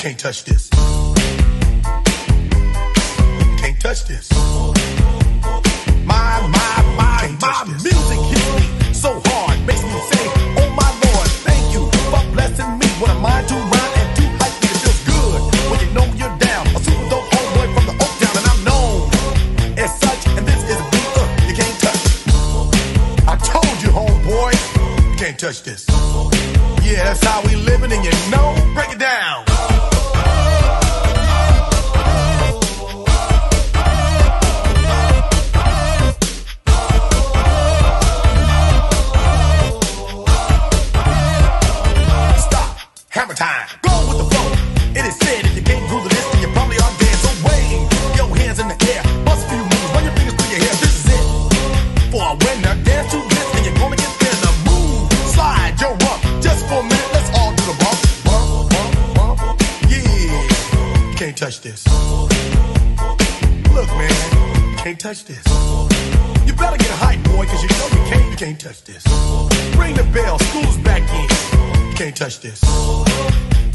can't touch this. Can't touch this. My, my, my, my music hits me so hard, makes me say, Oh my Lord, thank you for blessing me. What a mind to rhyme and to hype me. It feels good when you know you're down. A super dope homeboy from the Oak Town, and I'm known as such. And this is a beat uh, you can't touch. I told you, homeboy, you can't touch this. Yeah, that's how we living, Hammer time. Go with the flow. It is said if you can't the list, then you probably are dead. So wave your hands in the air. Bust a few moves. Run your fingers through your hair. This is it. For a winner, dance to this, and you're gonna get there. The move. Slide your rump. Just for a minute, let's all do the bump. Bump, bump, bump. Yeah. Can't touch this. Look, man. Can't touch this. You better get hype, boy, cause you know you can't, you can't touch this. Ring the bell, school's back in can't touch this.